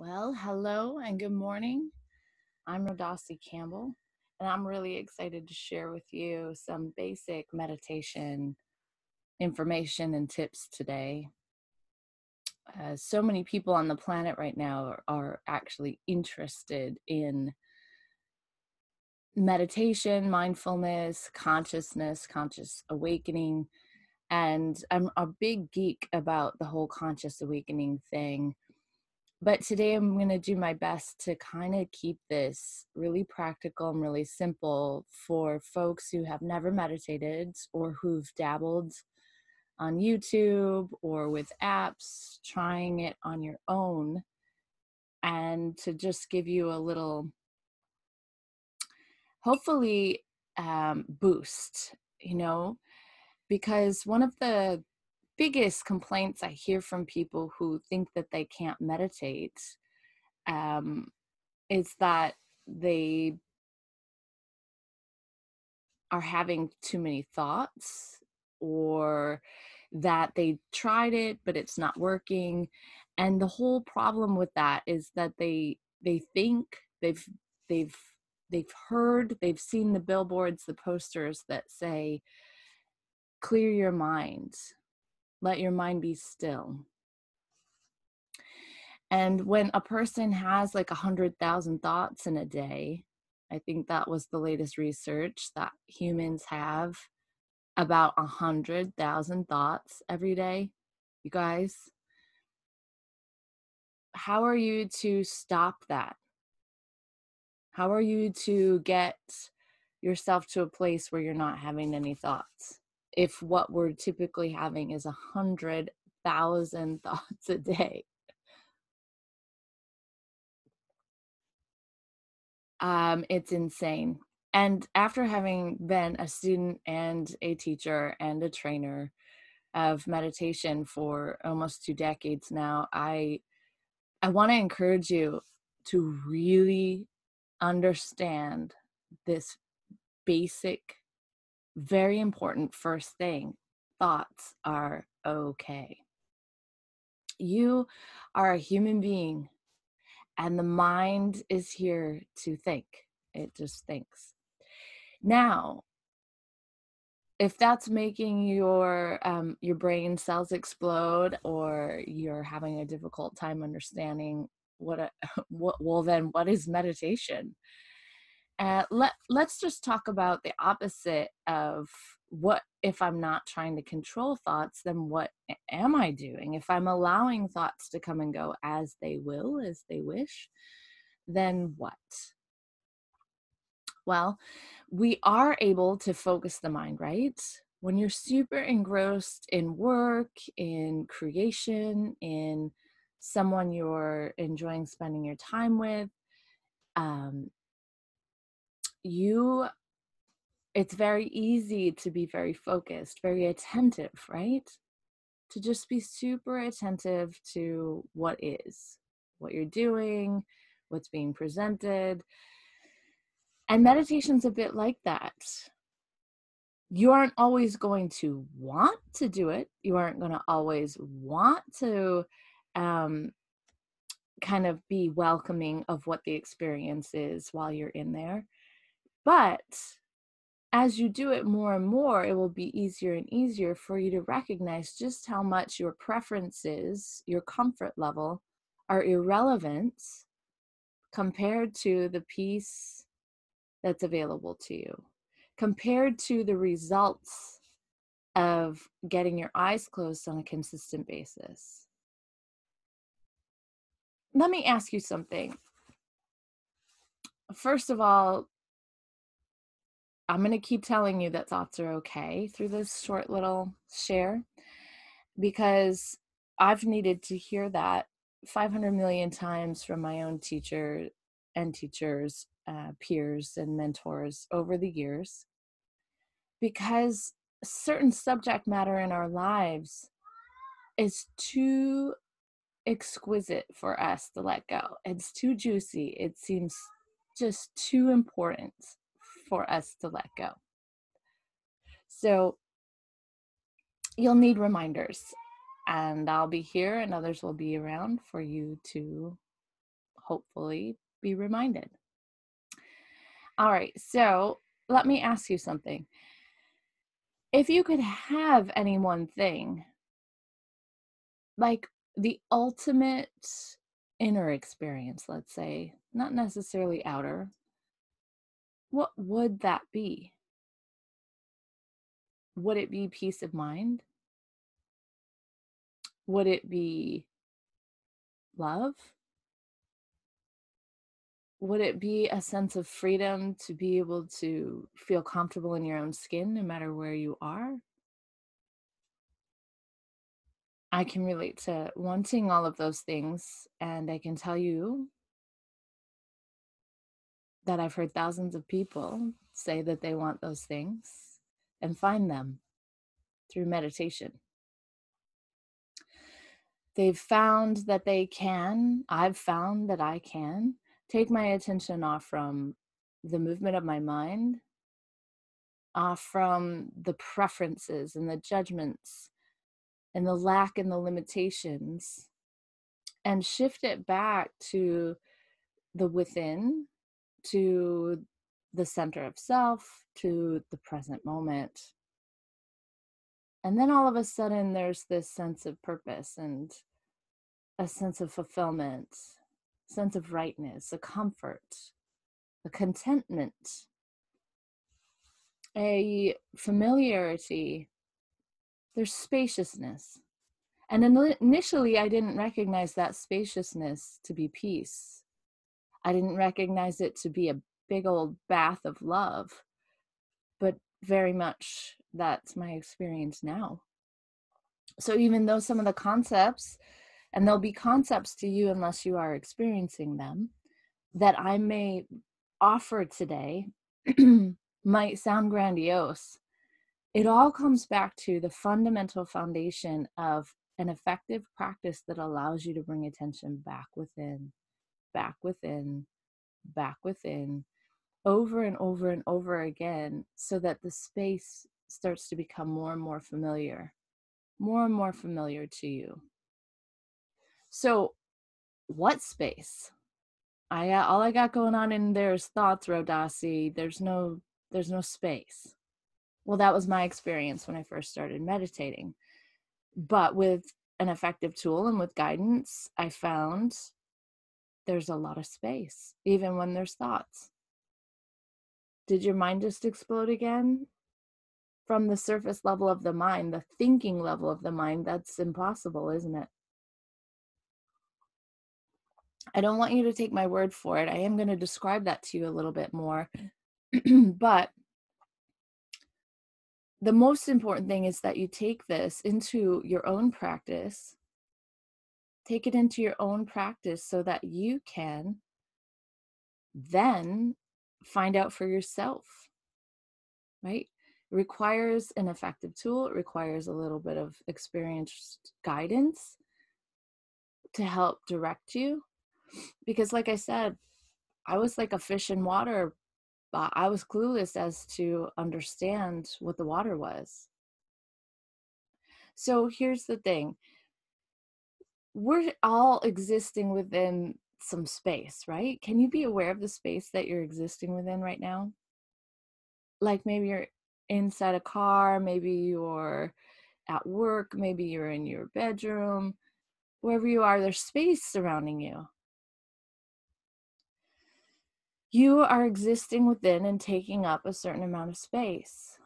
Well, hello and good morning. I'm Rodasi Campbell, and I'm really excited to share with you some basic meditation information and tips today. Uh, so many people on the planet right now are, are actually interested in meditation, mindfulness, consciousness, conscious awakening. And I'm a big geek about the whole conscious awakening thing but today I'm going to do my best to kind of keep this really practical and really simple for folks who have never meditated or who've dabbled on YouTube or with apps, trying it on your own, and to just give you a little, hopefully, um, boost, you know, because one of the biggest complaints I hear from people who think that they can't meditate um, is that they are having too many thoughts or that they tried it but it's not working. And the whole problem with that is that they they think they've they've they've heard they've seen the billboards the posters that say clear your mind let your mind be still. And when a person has like a hundred thousand thoughts in a day, I think that was the latest research that humans have about a hundred thousand thoughts every day. You guys, how are you to stop that? How are you to get yourself to a place where you're not having any thoughts? If what we're typically having is a hundred thousand thoughts a day. Um, it's insane. And after having been a student and a teacher and a trainer of meditation for almost two decades now, I I want to encourage you to really understand this basic very important first thing thoughts are okay. You are a human being, and the mind is here to think, it just thinks. Now, if that's making your um, your brain cells explode or you're having a difficult time understanding what a, what well then what is meditation uh, let let's just talk about the opposite of what if i'm not trying to control thoughts then what am i doing? If i'm allowing thoughts to come and go as they will as they wish then what? Well we are able to focus the mind right? When you're super engrossed in work in creation in someone you're enjoying spending your time with um, you it's very easy to be very focused, very attentive, right? To just be super attentive to what is, what you're doing, what's being presented. And meditation's a bit like that. You aren't always going to want to do it. You aren't going to always want to um, kind of be welcoming of what the experience is while you're in there but as you do it more and more, it will be easier and easier for you to recognize just how much your preferences, your comfort level, are irrelevant compared to the peace that's available to you, compared to the results of getting your eyes closed on a consistent basis. Let me ask you something. First of all, I'm going to keep telling you that thoughts are okay through this short little share because I've needed to hear that 500 million times from my own teacher and teachers, uh, peers, and mentors over the years because certain subject matter in our lives is too exquisite for us to let go. It's too juicy. It seems just too important for us to let go. So you'll need reminders, and I'll be here, and others will be around for you to hopefully be reminded. All right, so let me ask you something. If you could have any one thing, like the ultimate inner experience, let's say, not necessarily outer, what would that be? Would it be peace of mind? Would it be love? Would it be a sense of freedom to be able to feel comfortable in your own skin no matter where you are? I can relate to wanting all of those things, and I can tell you that I've heard thousands of people say that they want those things and find them through meditation. They've found that they can, I've found that I can take my attention off from the movement of my mind, off from the preferences and the judgments and the lack and the limitations, and shift it back to the within, to the center of self, to the present moment. And then all of a sudden, there's this sense of purpose and a sense of fulfillment sense of rightness, a comfort, a contentment, a familiarity. There's spaciousness. And initially, I didn't recognize that spaciousness to be peace. I didn't recognize it to be a big old bath of love. But very much that's my experience now. So, even though some of the concepts and there'll be concepts to you unless you are experiencing them that I may offer today might sound grandiose. It all comes back to the fundamental foundation of an effective practice that allows you to bring attention back within, back within, back within, over and over and over again, so that the space starts to become more and more familiar, more and more familiar to you. So, what space? I got all I got going on in there is thoughts, Rodasi. There's no there's no space. Well, that was my experience when I first started meditating. But with an effective tool and with guidance, I found there's a lot of space, even when there's thoughts. Did your mind just explode again? From the surface level of the mind, the thinking level of the mind, that's impossible, isn't it? I don't want you to take my word for it. I am going to describe that to you a little bit more. but the most important thing is that you take this into your own practice. Take it into your own practice so that you can then find out for yourself, right? It requires an effective tool, it requires a little bit of experienced guidance to help direct you. Because like i said i was like a fish in water but i was clueless as to understand what the water was. So here's the thing we're all existing within some space right can you be aware of the space that you're existing within right now like maybe you're inside a car maybe you're at work maybe you're in your bedroom wherever you are there's space surrounding you you are existing within and taking up a certain amount of space.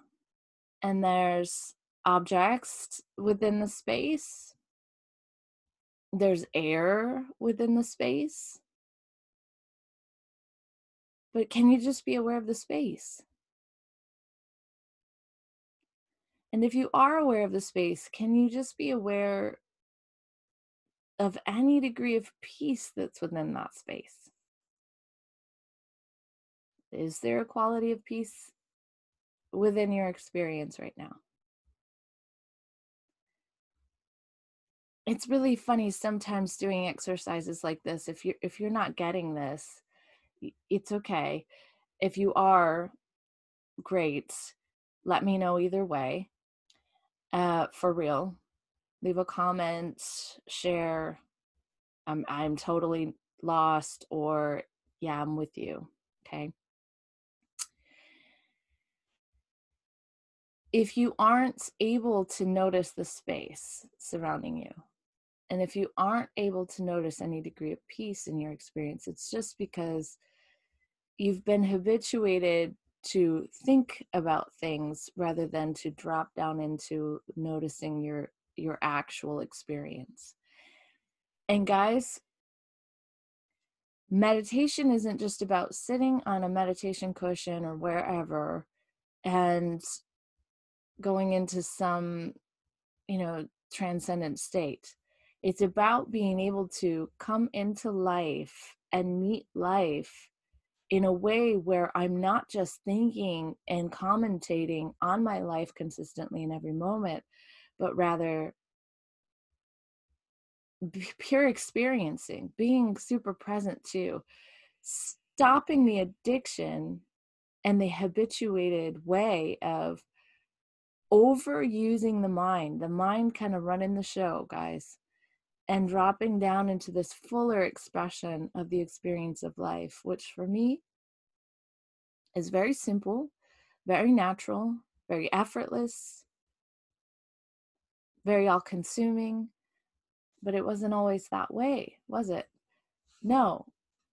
And there's objects within the space, there's air within the space. But can you just be aware of the space? And if you are aware of the space, can you just be aware of any degree of peace that's within that space? Is there a quality of peace within your experience right now? It's really funny sometimes doing exercises like this if you're if you're not getting this it's okay. If you are great, let me know either way. Uh for real. Leave a comment, share. I'm I'm totally lost or yeah i'm with you okay if you aren't able to notice the space surrounding you and if you aren't able to notice any degree of peace in your experience it's just because you've been habituated to think about things rather than to drop down into noticing your your actual experience. And guys meditation isn't just about sitting on a meditation cushion or wherever and going into some you know transcendent state it's about being able to come into life and meet life in a way where i'm not just thinking and commentating on my life consistently in every moment but rather pure experiencing, being super present too, stopping the addiction and the habituated way of overusing the mind, the mind kind of running the show, guys, and dropping down into this fuller expression of the experience of life, which for me is very simple, very natural, very effortless, very all consuming but it wasn't always that way, was it? No.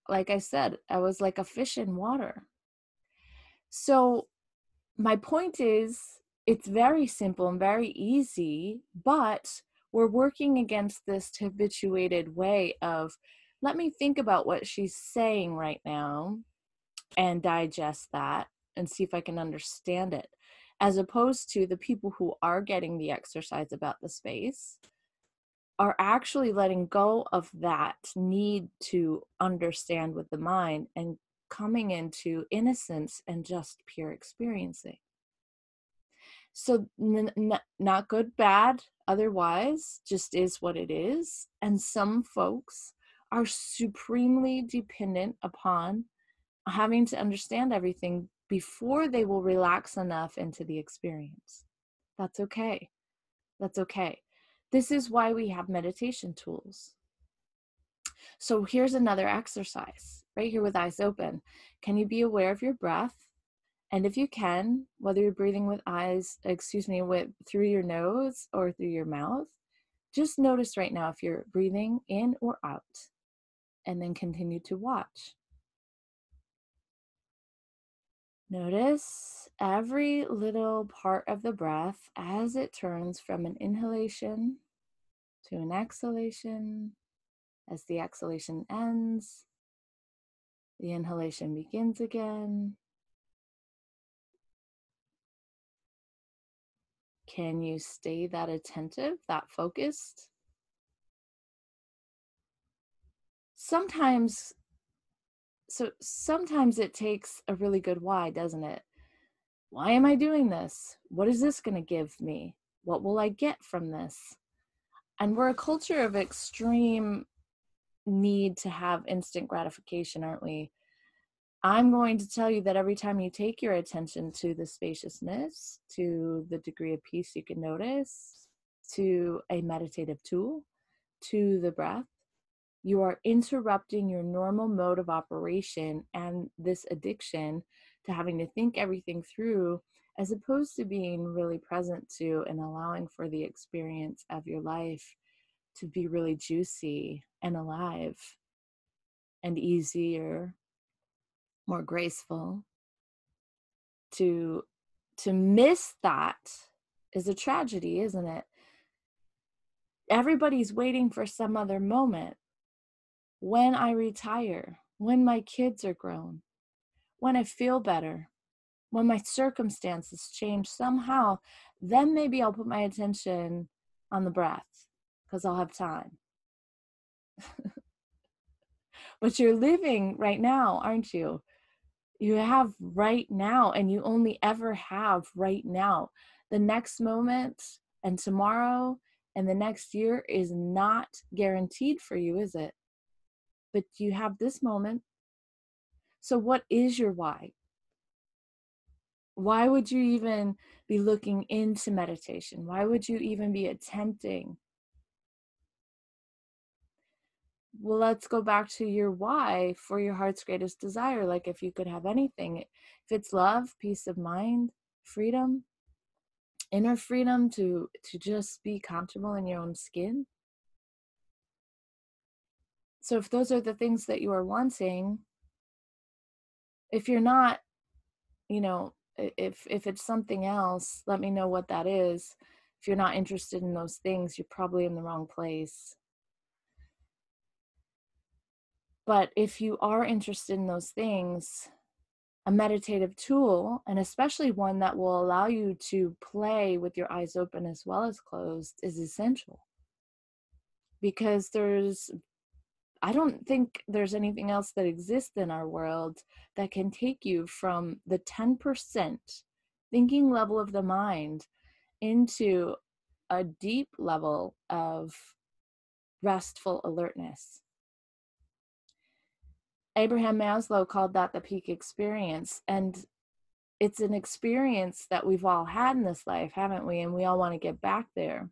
Like I said, I was like a fish in water. So, my point is, it's very simple and very easy, but we're working against this habituated way of let me think about what she's saying right now and digest that and see if I can understand it, as opposed to the people who are getting the exercise about the space are actually letting go of that need to understand with the mind and coming into innocence and just pure experiencing. So, n- n- not good, bad, otherwise, just is what it is. And some folks are supremely dependent upon having to understand everything before they will relax enough into the experience. That's okay. That's okay. This is why we have meditation tools. So here's another exercise right here with eyes open. Can you be aware of your breath? And if you can, whether you're breathing with eyes, excuse me, with through your nose or through your mouth, just notice right now if you're breathing in or out, and then continue to watch. Notice every little part of the breath as it turns from an inhalation to an exhalation. As the exhalation ends, the inhalation begins again. Can you stay that attentive, that focused? Sometimes so sometimes it takes a really good why, doesn't it? Why am I doing this? What is this going to give me? What will I get from this? And we're a culture of extreme need to have instant gratification, aren't we? I'm going to tell you that every time you take your attention to the spaciousness, to the degree of peace you can notice, to a meditative tool, to the breath, you are interrupting your normal mode of operation and this addiction to having to think everything through as opposed to being really present to and allowing for the experience of your life to be really juicy and alive and easier more graceful to to miss that is a tragedy isn't it everybody's waiting for some other moment when I retire, when my kids are grown, when I feel better, when my circumstances change somehow, then maybe I'll put my attention on the breath because I'll have time. but you're living right now, aren't you? You have right now, and you only ever have right now. The next moment and tomorrow and the next year is not guaranteed for you, is it? but you have this moment. So, what is your why? Why would you even be looking into meditation? Why would you even be attempting? Well let's go back to your why for your heart's greatest desire like if you could have anything if it's love peace of mind freedom inner freedom to to just be comfortable in your own skin. So if those are the things that you are wanting if you're not you know if if it's something else let me know what that is. If you're not interested in those things you're probably in the wrong place but if you are interested in those things a meditative tool and especially one that will allow you to play with your eyes open as well as closed is essential because there's I don't think there's anything else that exists in our world that can take you from the 10% thinking level of the mind into a deep level of restful alertness. Abraham Maslow called that the peak experience. And it's an experience that we've all had in this life, haven't we? And we all want to get back there.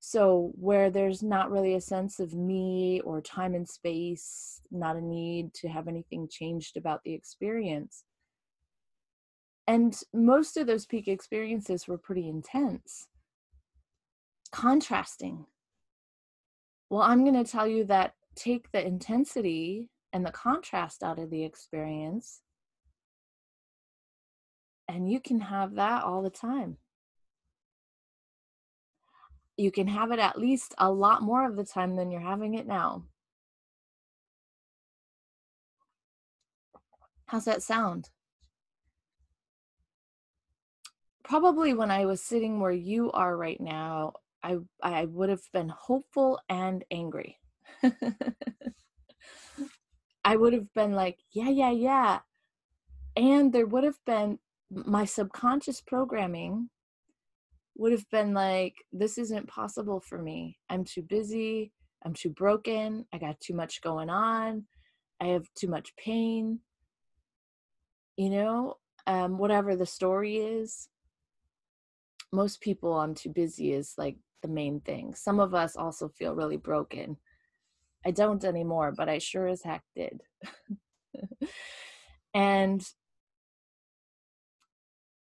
So, where there's not really a sense of me or time and space, not a need to have anything changed about the experience. And most of those peak experiences were pretty intense, contrasting. Well, I'm going to tell you that take the intensity and the contrast out of the experience, and you can have that all the time you can have it at least a lot more of the time than you're having it now. How's that sound? Probably when I was sitting where you are right now, I I would have been hopeful and angry. I would have been like, yeah, yeah, yeah. And there would have been my subconscious programming would have been like, this isn't possible for me. I'm too busy. I'm too broken. I got too much going on. I have too much pain. You know, um, whatever the story is, most people, I'm too busy is like the main thing. Some of us also feel really broken. I don't anymore, but I sure as heck did. and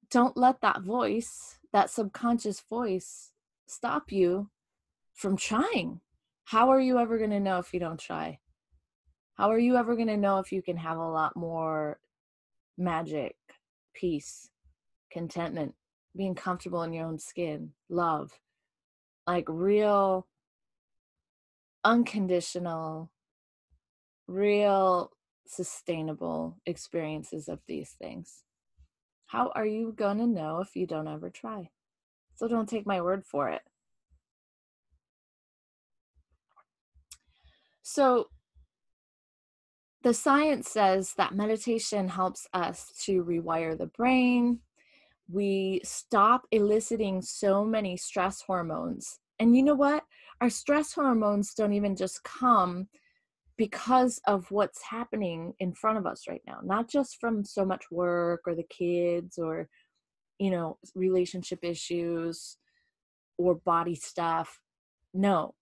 don't let that voice that subconscious voice stop you from trying. How are you ever going to know if you don't try? How are you ever going to know if you can have a lot more magic, peace, contentment, being comfortable in your own skin, love, like real, unconditional, real, sustainable experiences of these things? How are you going to know if you don't ever try? So don't take my word for it. So, the science says that meditation helps us to rewire the brain. We stop eliciting so many stress hormones. And you know what? Our stress hormones don't even just come because of what's happening in front of us right now not just from so much work or the kids or you know relationship issues or body stuff. No.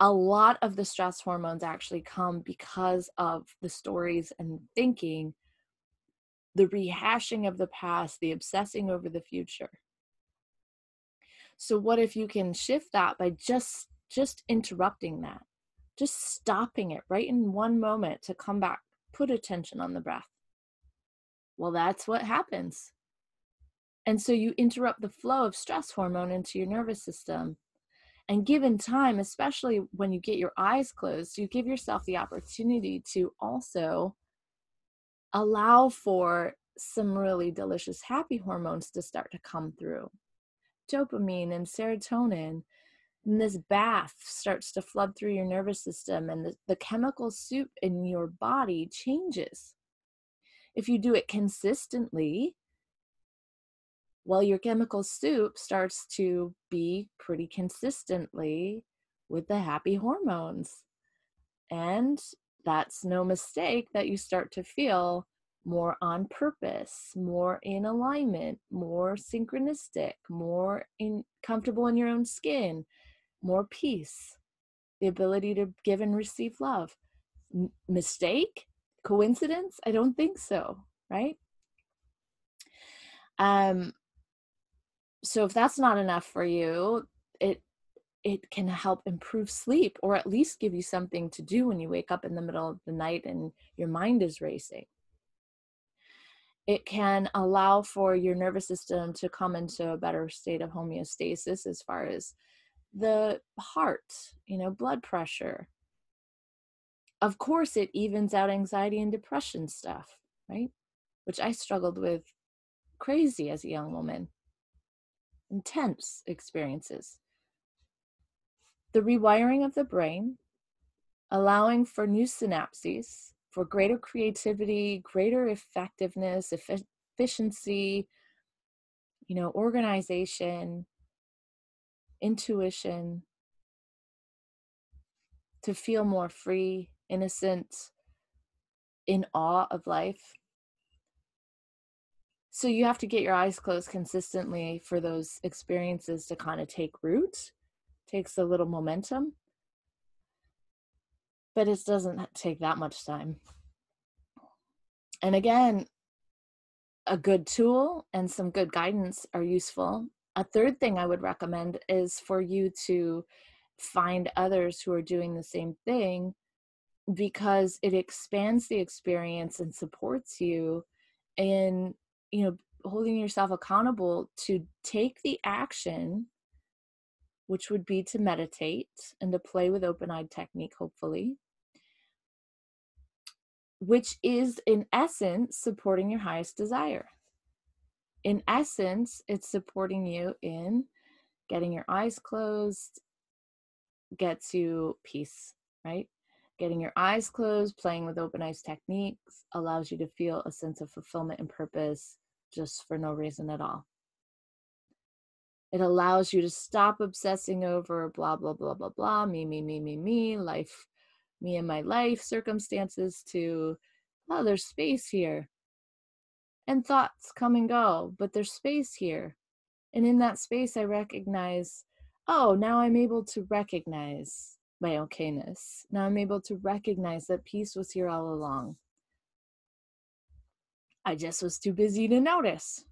A lot of the stress hormones actually come because of the stories and thinking the rehashing of the past the obsessing over the future so what if you can shift that by just just interrupting that just stopping it right in one moment to come back, put attention on the breath. Well, that's what happens. And so you interrupt the flow of stress hormone into your nervous system. And given time, especially when you get your eyes closed, you give yourself the opportunity to also allow for some really delicious happy hormones to start to come through dopamine and serotonin and this bath starts to flood through your nervous system and the, the chemical soup in your body changes. If you do it consistently well your chemical soup starts to be pretty consistently with the happy hormones. And that's no mistake that you start to feel more on purpose, more in alignment, more synchronistic, more in comfortable in your own skin, more peace. the ability to give and receive love. M- mistake? Coincidence? I don't think so, right? Um, so if that's not enough for you, it it can help improve sleep or at least give you something to do when you wake up in the middle of the night and your mind is racing. It can allow for your nervous system to come into a better state of homeostasis as far as the heart, you know, blood pressure. Of course, it evens out anxiety and depression stuff, right? Which I struggled with crazy as a young woman. Intense experiences. The rewiring of the brain, allowing for new synapses, for greater creativity, greater effectiveness, efficiency, you know, organization, intuition, to feel more free, innocent, in awe of life. So you have to get your eyes closed consistently for those experiences to kind of take root. Takes a little momentum. But it doesn't take that much time. And again, a good tool and some good guidance are useful a third thing I would recommend is for you to find others who are doing the same thing because it expands the experience and supports you in you know holding yourself accountable to take the action which would be to meditate and to play with open-eyed technique hopefully which is in essence supporting your highest desire in essence, it's supporting you in getting your eyes closed, gets you peace, right? Getting your eyes closed, playing with open eyes techniques allows you to feel a sense of fulfillment and purpose just for no reason at all. It allows you to stop obsessing over blah, blah, blah, blah, blah, me, me, me, me, me, life, me and my life circumstances to, oh, there's space here and thoughts come and go, but there's space here. And in that space, I recognize, oh, now I'm able to recognize my okayness. Now I'm able to recognize that peace was here all along. I just was too busy to notice.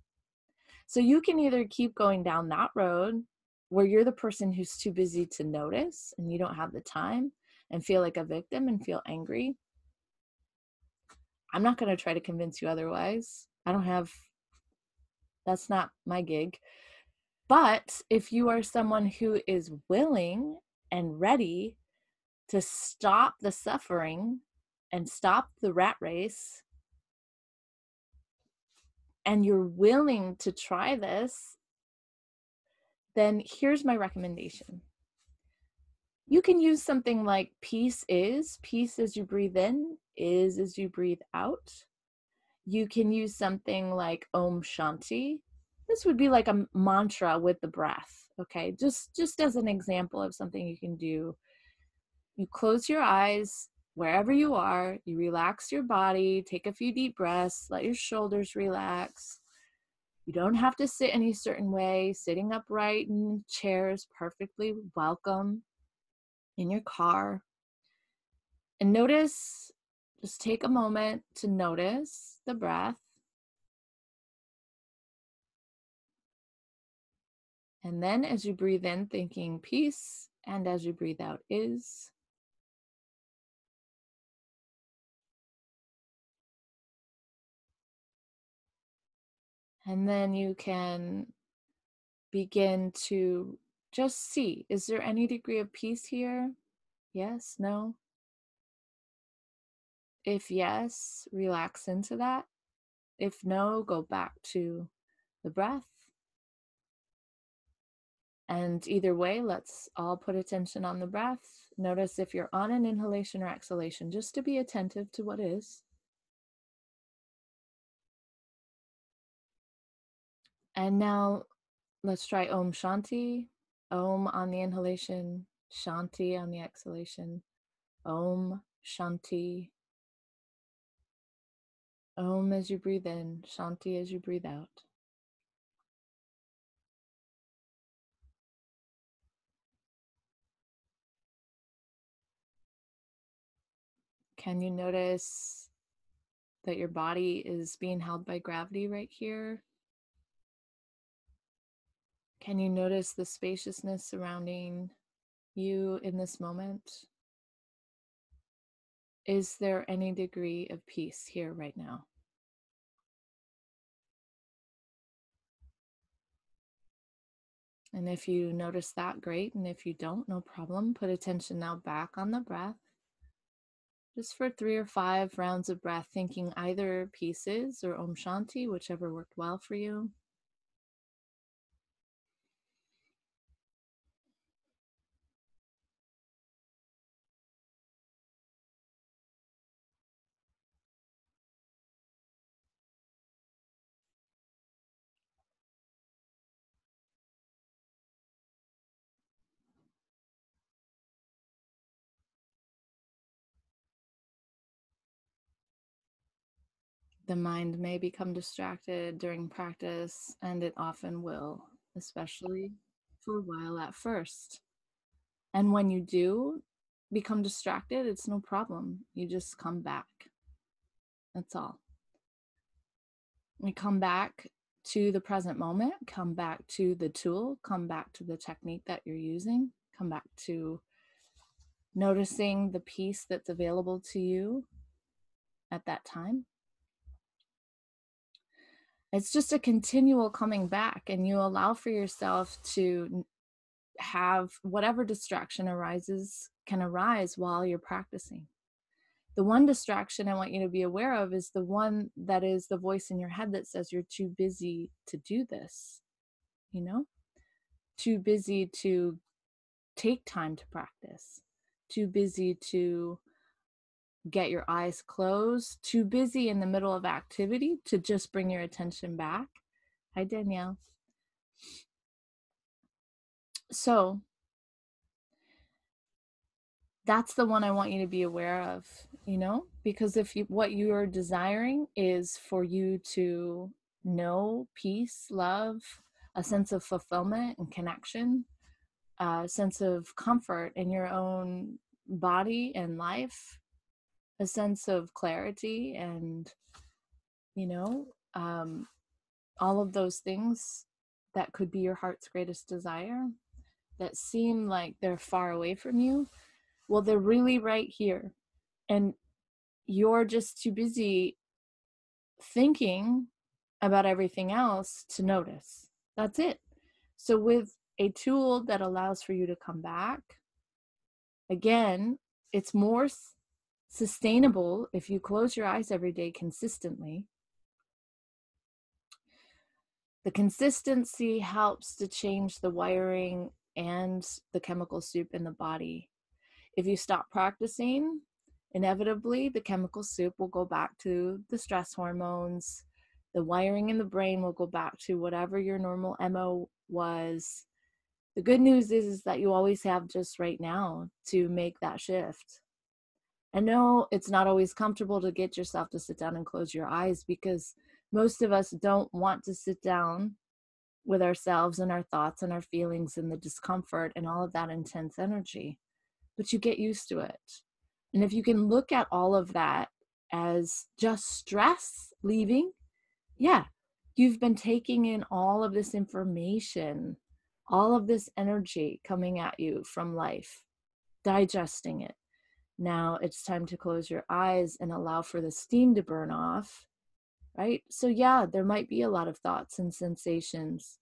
So you can either keep going down that road where you're the person who's too busy to notice and you don't have the time and feel like a victim and feel angry. I'm not going to try to convince you otherwise. I don't have, that's not my gig. But if you are someone who is willing and ready to stop the suffering and stop the rat race, and you're willing to try this, then here's my recommendation. You can use something like peace is, peace as you breathe in, is as you breathe out you can use something like Om Shanti. This would be like a mantra with the breath, okay? Just just as an example of something you can do. You close your eyes wherever you are, you relax your body, take a few deep breaths, let your shoulders relax. You don't have to sit any certain way. Sitting upright in chairs perfectly welcome in your car. And notice just take a moment to notice the breath. And then as you breathe in, thinking peace, and as you breathe out, is. And then you can begin to just see is there any degree of peace here? Yes, no? If yes, relax into that. If no, go back to the breath. And either way, let's all put attention on the breath. Notice if you're on an inhalation or exhalation, just to be attentive to what is. And now let's try Om Shanti. Om on the inhalation, Shanti on the exhalation. Om Shanti Om as you breathe in, Shanti as you breathe out. Can you notice that your body is being held by gravity right here? Can you notice the spaciousness surrounding you in this moment? Is there any degree of peace here right now? And if you notice that, great. And if you don't, no problem. Put attention now back on the breath. Just for three or five rounds of breath, thinking either pieces or Om Shanti, whichever worked well for you. The mind may become distracted during practice, and it often will, especially for a while at first. And when you do become distracted, it's no problem. You just come back. That's all. We come back to the present moment, come back to the tool, come back to the technique that you're using, come back to noticing the peace that's available to you at that time it's just a continual coming back and you allow for yourself to have whatever distraction arises can arise while you're practicing. The one distraction i want you to be aware of is the one that is the voice in your head that says you're too busy to do this you know? Too busy to take time to practice too busy to get your eyes closed, too busy in the middle of activity to just bring your attention back. Hi, Danielle. So that's the one I want you to be aware of, you know, because if you, what you are desiring is for you to know peace, love, a sense of fulfillment and connection, a sense of comfort in your own body and life, a sense of clarity and you know um, all of those things that could be your heart's greatest desire that seem like they're far away from you well they're really right here. And you're just too busy thinking about everything else to notice. That's it. So with a tool that allows for you to come back again it's more sustainable if you close your eyes every day consistently. The consistency helps to change the wiring and the chemical soup in the body. If you stop practicing, inevitably the chemical soup will go back to the stress hormones. The wiring in the brain will go back to whatever your normal MO was. The good news is, is that you always have just right now to make that shift. I know it's not always comfortable to get yourself to sit down and close your eyes because most of us don't want to sit down with ourselves and our thoughts and our feelings and the discomfort and all of that intense energy. But you get used to it. And if you can look at all of that as just stress leaving, yeah, you've been taking in all of this information, all of this energy coming at you from life, digesting it, now it's time to close your eyes and allow for the steam to burn off, right? So, yeah, there might be a lot of thoughts and sensations,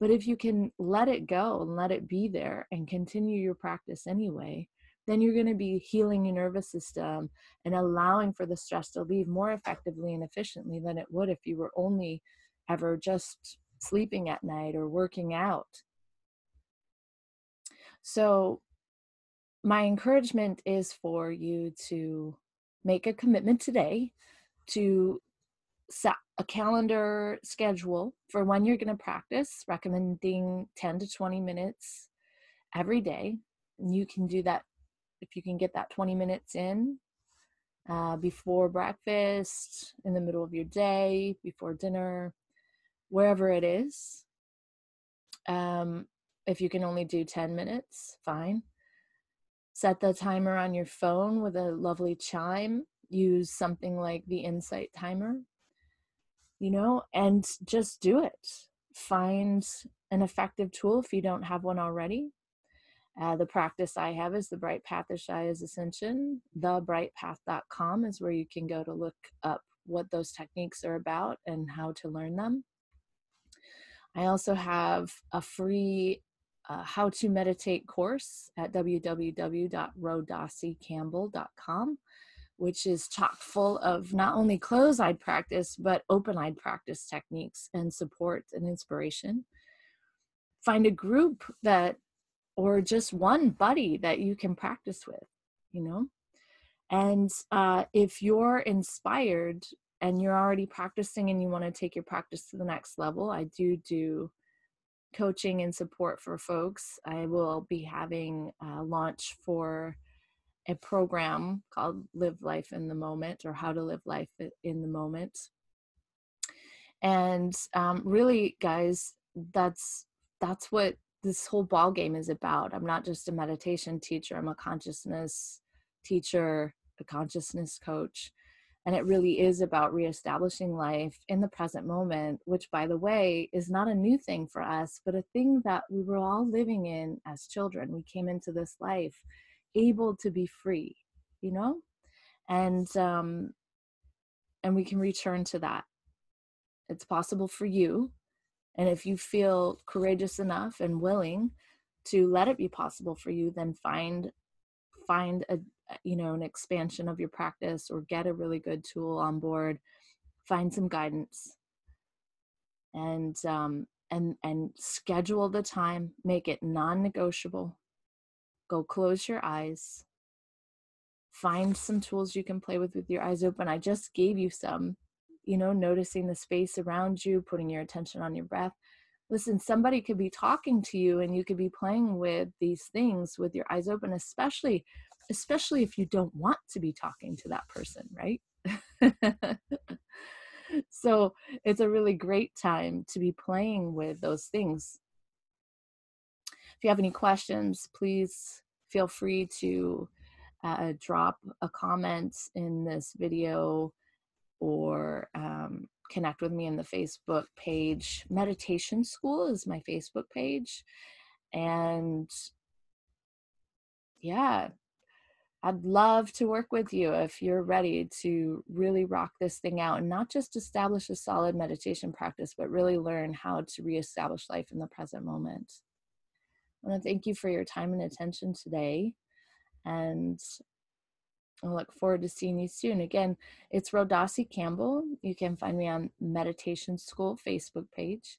but if you can let it go and let it be there and continue your practice anyway, then you're going to be healing your nervous system and allowing for the stress to leave more effectively and efficiently than it would if you were only ever just sleeping at night or working out. So, my encouragement is for you to make a commitment today to set a calendar schedule for when you're going to practice, recommending 10 to 20 minutes every day. And you can do that if you can get that 20 minutes in uh, before breakfast, in the middle of your day, before dinner, wherever it is. Um, if you can only do 10 minutes, fine Set the timer on your phone with a lovely chime. Use something like the Insight timer, you know, and just do it. Find an effective tool if you don't have one already. Uh, the practice I have is the Bright Path Ishaya's Ascension. Thebrightpath.com is where you can go to look up what those techniques are about and how to learn them. I also have a free uh, how to meditate course at www.rodasicampbell.com, which is chock full of not only closed eyed practice, but open eyed practice techniques and support and inspiration. Find a group that, or just one buddy that you can practice with, you know? And uh, if you're inspired and you're already practicing and you want to take your practice to the next level, I do do coaching and support for folks. I will be having a launch for a program called Live Life in the Moment or How to Live Life in the Moment. And um, really, guys, that's that's what this whole ball game is about. I'm not just a meditation teacher. I'm a consciousness teacher, a consciousness coach. And it really is about reestablishing life in the present moment, which, by the way, is not a new thing for us, but a thing that we were all living in as children. We came into this life able to be free, you know? And, um, and we can return to that. It's possible for you. And if you feel courageous enough and willing to let it be possible for you, then find find a, you know an expansion of your practice or get a really good tool on board find some guidance and um and and schedule the time make it non-negotiable. Go close your eyes. Find some tools you can play with with your eyes open. I just gave you some you know noticing the space around you putting your attention on your breath. Listen somebody could be talking to you and you could be playing with these things with your eyes open especially especially if you don't want to be talking to that person, right? so it's a really great time to be playing with those things. If you have any questions, please feel free to uh, drop a comment in this video or um, connect with me in the Facebook page. Meditation School is my Facebook page. And yeah, I'd love to work with you if you're ready to really rock this thing out and not just establish a solid meditation practice, but really learn how to reestablish life in the present moment. I want to thank you for your time and attention today. And I look forward to seeing you soon. Again, it's Rodasi Campbell. You can find me on Meditation School Facebook page.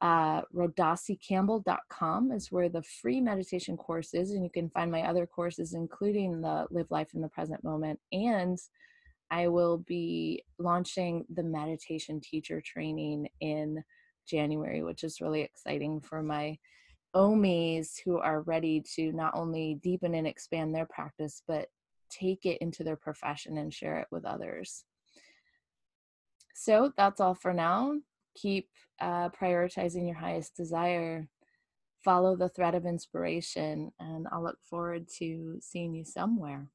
Uh, RodasiCampbell.com is where the free meditation course is, and you can find my other courses, including the Live Life in the Present Moment. And I will be launching the meditation teacher training in January, which is really exciting for my OMIs who are ready to not only deepen and expand their practice, but take it into their profession and share it with others. So that's all for now keep uh, prioritizing your highest desire. Follow the thread of inspiration and i'll look forward to seeing you somewhere